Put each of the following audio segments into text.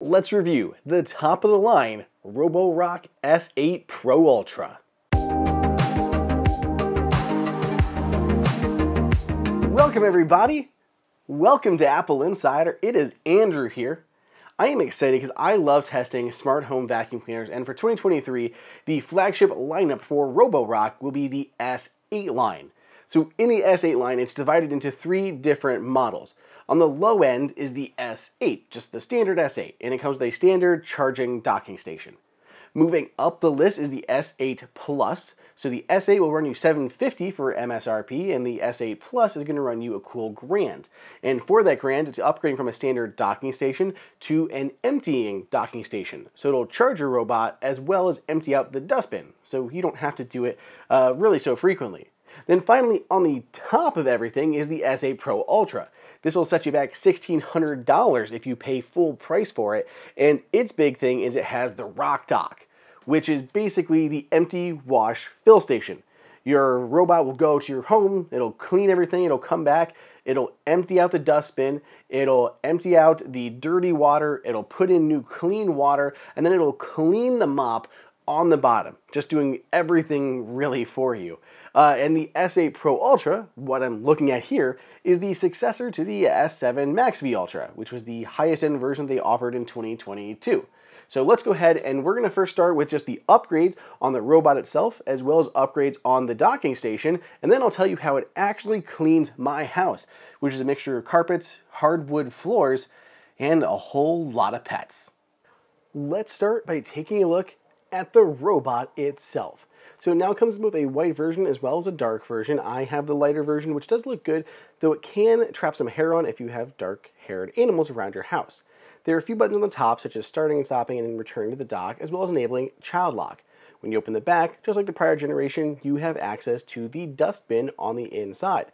Let's review the top of the line Roborock S8 Pro Ultra. Welcome everybody. Welcome to Apple Insider. It is Andrew here. I am excited because I love testing smart home vacuum cleaners, and for 2023, the flagship lineup for Roborock will be the S8 line. So in the S8 line, it's divided into three different models. On the low end is the S8, just the standard S8, and it comes with a standard charging docking station. Moving up the list is the S8 Plus. So the S8 will run you 750 for MSRP, and the S8 Plus is going to run you a cool grand. And for that grand, it's upgrading from a standard docking station to an emptying docking station. So it'll charge your robot as well as empty out the dustbin. So you don't have to do it uh, really so frequently. Then finally, on the top of everything is the S8 Pro Ultra. This will set you back $1,600 if you pay full price for it. And its big thing is it has the Rock Dock which is basically the empty wash fill station. Your robot will go to your home, it'll clean everything, it'll come back, it'll empty out the dustbin, it'll empty out the dirty water, it'll put in new clean water, and then it'll clean the mop on the bottom, just doing everything really for you. Uh, and the S8 Pro Ultra, what I'm looking at here, is the successor to the S7 Max V Ultra, which was the highest end version they offered in 2022. So let's go ahead and we're gonna first start with just the upgrades on the robot itself, as well as upgrades on the docking station, and then I'll tell you how it actually cleans my house, which is a mixture of carpets, hardwood floors, and a whole lot of pets. Let's start by taking a look at the robot itself. So it now comes with a white version as well as a dark version. I have the lighter version, which does look good, though it can trap some hair on if you have dark haired animals around your house. There are a few buttons on the top, such as starting and stopping and then returning to the dock, as well as enabling child lock. When you open the back, just like the prior generation, you have access to the dustbin on the inside.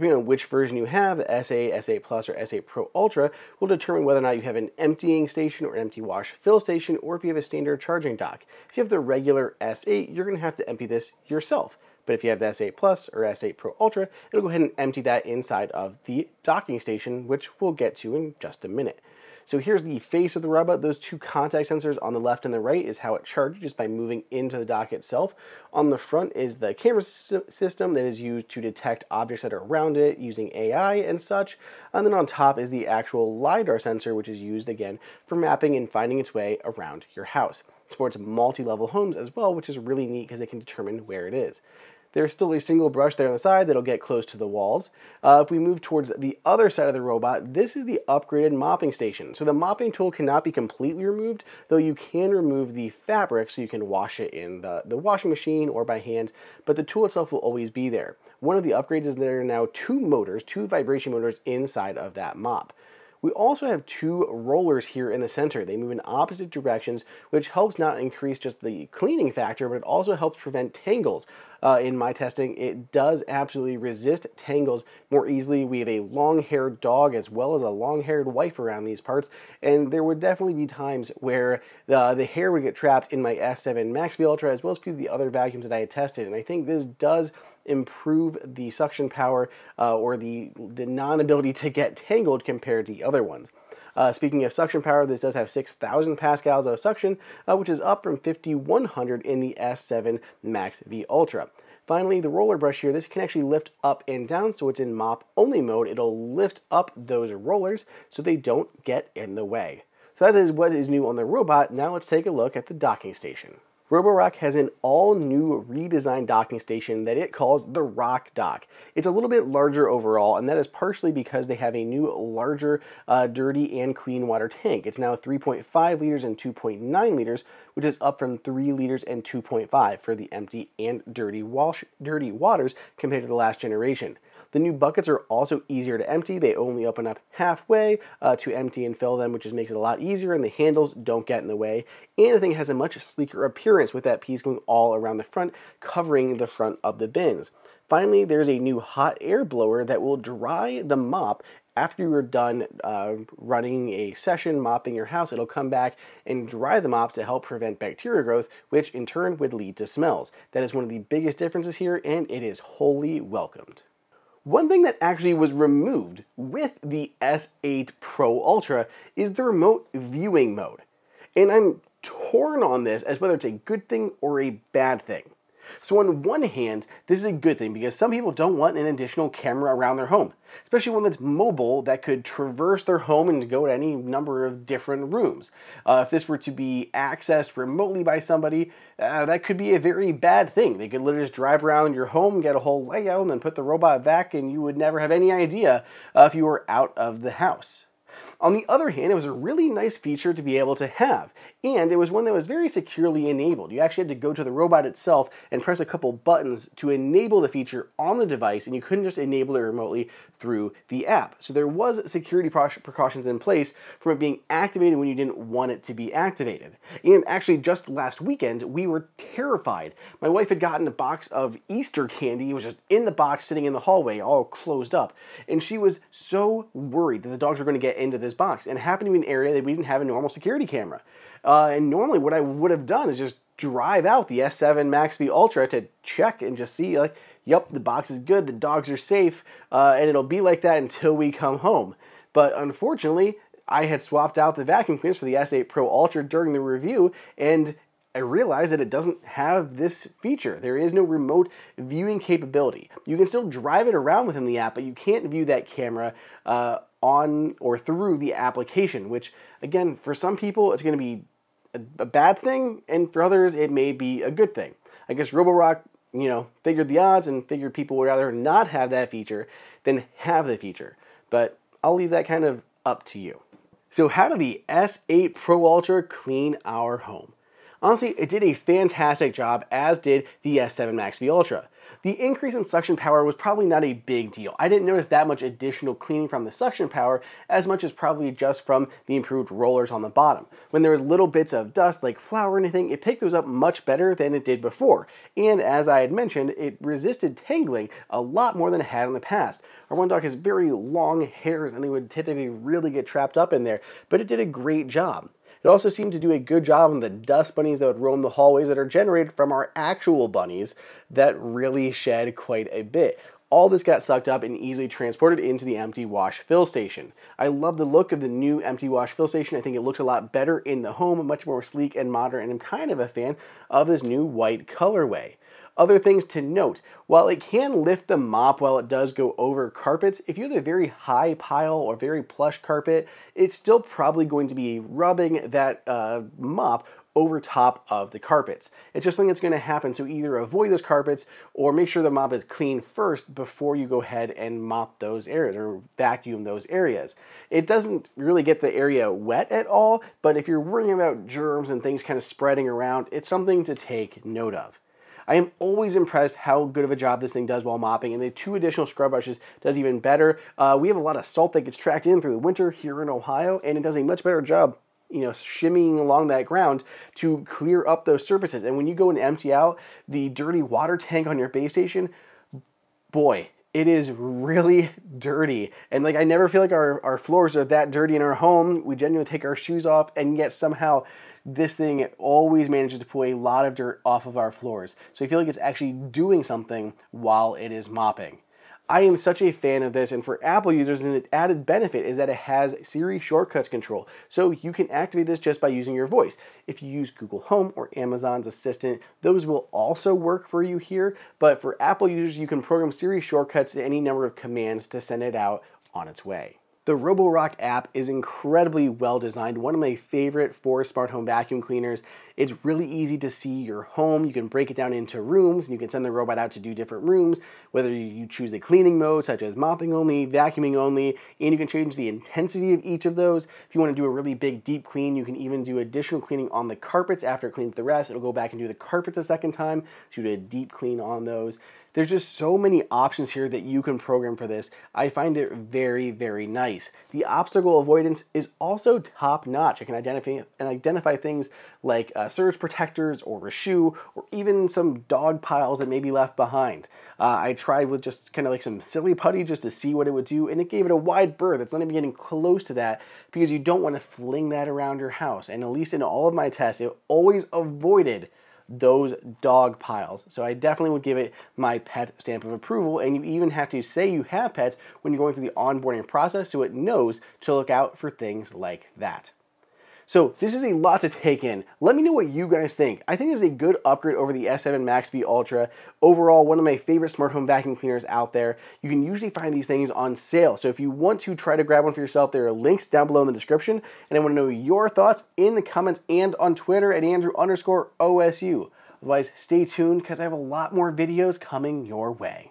Depending on which version you have, the S8, S8 Plus, or S8 Pro Ultra will determine whether or not you have an emptying station or empty wash fill station, or if you have a standard charging dock. If you have the regular S8, you're going to have to empty this yourself. But if you have the S8 Plus or S8 Pro Ultra, it'll go ahead and empty that inside of the docking station, which we'll get to in just a minute. So here's the face of the robot. Those two contact sensors on the left and the right is how it charges just by moving into the dock itself. On the front is the camera system that is used to detect objects that are around it using AI and such. And then on top is the actual LiDAR sensor, which is used again for mapping and finding its way around your house. It supports multi-level homes as well, which is really neat because it can determine where it is. There's still a single brush there on the side that'll get close to the walls. Uh, if we move towards the other side of the robot, this is the upgraded mopping station. So the mopping tool cannot be completely removed, though you can remove the fabric so you can wash it in the, the washing machine or by hand, but the tool itself will always be there. One of the upgrades is there are now two motors, two vibration motors inside of that mop. We also have two rollers here in the center. They move in opposite directions, which helps not increase just the cleaning factor, but it also helps prevent tangles. Uh, in my testing, it does absolutely resist tangles more easily. We have a long-haired dog as well as a long-haired wife around these parts, and there would definitely be times where the, the hair would get trapped in my S7 Max V Ultra as well as a few of the other vacuums that I had tested, and I think this does improve the suction power uh, or the, the non-ability to get tangled compared to the other ones. Uh, speaking of suction power, this does have 6,000 pascals of suction, uh, which is up from 5,100 in the S7 Max V Ultra. Finally, the roller brush here, this can actually lift up and down, so it's in mop only mode. It'll lift up those rollers so they don't get in the way. So that is what is new on the robot. Now let's take a look at the docking station. Roborock has an all-new redesigned docking station that it calls the Rock Dock. It's a little bit larger overall, and that is partially because they have a new, larger, uh, dirty and clean water tank. It's now 3.5 liters and 2.9 liters, which is up from 3 liters and 2.5 for the empty and dirty, wash, dirty waters compared to the last generation. The new buckets are also easier to empty. They only open up halfway uh, to empty and fill them, which just makes it a lot easier, and the handles don't get in the way. And the thing has a much sleeker appearance with that piece going all around the front, covering the front of the bins. Finally, there's a new hot air blower that will dry the mop after you're done uh, running a session mopping your house, it'll come back and dry the mop to help prevent bacteria growth, which in turn would lead to smells. That is one of the biggest differences here, and it is wholly welcomed. One thing that actually was removed with the S8 Pro Ultra is the remote viewing mode. And I'm torn on this as whether it's a good thing or a bad thing. So on one hand, this is a good thing because some people don't want an additional camera around their home, especially one that's mobile that could traverse their home and go to any number of different rooms. Uh, if this were to be accessed remotely by somebody, uh, that could be a very bad thing. They could literally just drive around your home, get a whole layout, and then put the robot back, and you would never have any idea uh, if you were out of the house. On the other hand, it was a really nice feature to be able to have, and it was one that was very securely enabled. You actually had to go to the robot itself and press a couple buttons to enable the feature on the device, and you couldn't just enable it remotely through the app. So there was security precautions in place from it being activated when you didn't want it to be activated. And actually, just last weekend, we were terrified. My wife had gotten a box of Easter candy. It was just in the box, sitting in the hallway, all closed up. And she was so worried that the dogs were going to get into this box. And it happened to be an area that we didn't have a normal security camera. Uh, and normally, what I would have done is just drive out the S7 Max V Ultra to check and just see, like, yep, the box is good, the dogs are safe, uh, and it'll be like that until we come home. But unfortunately, I had swapped out the vacuum cleaners for the S8 Pro Ultra during the review, and I realized that it doesn't have this feature. There is no remote viewing capability. You can still drive it around within the app, but you can't view that camera uh, on or through the application, which, again, for some people, it's going to be a, a bad thing, and for others, it may be a good thing. I guess Roborock, you know, figured the odds and figured people would rather not have that feature than have the feature. But I'll leave that kind of up to you. So, how did the S8 Pro Ultra clean our home? Honestly, it did a fantastic job, as did the S7 Max V Ultra. The increase in suction power was probably not a big deal. I didn't notice that much additional cleaning from the suction power as much as probably just from the improved rollers on the bottom. When there was little bits of dust like flour or anything, it picked those up much better than it did before. And as I had mentioned, it resisted tangling a lot more than it had in the past. Our one dog has very long hairs and they would typically really get trapped up in there, but it did a great job. It also seemed to do a good job on the dust bunnies that would roam the hallways that are generated from our actual bunnies that really shed quite a bit. All this got sucked up and easily transported into the empty wash fill station. I love the look of the new empty wash fill station. I think it looks a lot better in the home, much more sleek and modern, and I'm kind of a fan of this new white colorway. Other things to note, while it can lift the mop while it does go over carpets, if you have a very high pile or very plush carpet, it's still probably going to be rubbing that uh, mop over top of the carpets. It's just something that's going to happen, so either avoid those carpets or make sure the mop is clean first before you go ahead and mop those areas or vacuum those areas. It doesn't really get the area wet at all, but if you're worrying about germs and things kind of spreading around, it's something to take note of. I am always impressed how good of a job this thing does while mopping, and the two additional scrub brushes does even better. Uh, we have a lot of salt that gets tracked in through the winter here in Ohio, and it does a much better job you know, shimmying along that ground to clear up those surfaces. And when you go and empty out the dirty water tank on your base station, boy, it is really dirty. And like I never feel like our, our floors are that dirty in our home. We genuinely take our shoes off and yet somehow this thing always manages to pull a lot of dirt off of our floors. So I feel like it's actually doing something while it is mopping. I am such a fan of this, and for Apple users, an added benefit is that it has Siri shortcuts control. So you can activate this just by using your voice. If you use Google Home or Amazon's Assistant, those will also work for you here. But for Apple users, you can program Siri shortcuts to any number of commands to send it out on its way. The Roborock app is incredibly well designed, one of my favorite for smart home vacuum cleaners. It's really easy to see your home. You can break it down into rooms and you can send the robot out to do different rooms, whether you choose the cleaning mode, such as mopping only, vacuuming only, and you can change the intensity of each of those. If you want to do a really big deep clean, you can even do additional cleaning on the carpets after it cleans the rest. It'll go back and do the carpets a second time, so you do a deep clean on those. There's just so many options here that you can program for this. I find it very, very nice. The obstacle avoidance is also top notch. I can identify and identify things like uh, surge protectors or a shoe or even some dog piles that may be left behind. Uh, I tried with just kind of like some silly putty just to see what it would do and it gave it a wide berth. It's not even getting close to that because you don't want to fling that around your house. And at least in all of my tests, it always avoided those dog piles. So I definitely would give it my pet stamp of approval. And you even have to say you have pets when you're going through the onboarding process so it knows to look out for things like that. So this is a lot to take in. Let me know what you guys think. I think this is a good upgrade over the S7 Max V Ultra. Overall, one of my favorite smart home vacuum cleaners out there. You can usually find these things on sale. So if you want to try to grab one for yourself, there are links down below in the description. And I want to know your thoughts in the comments and on Twitter at Andrew underscore OSU. Otherwise, stay tuned because I have a lot more videos coming your way.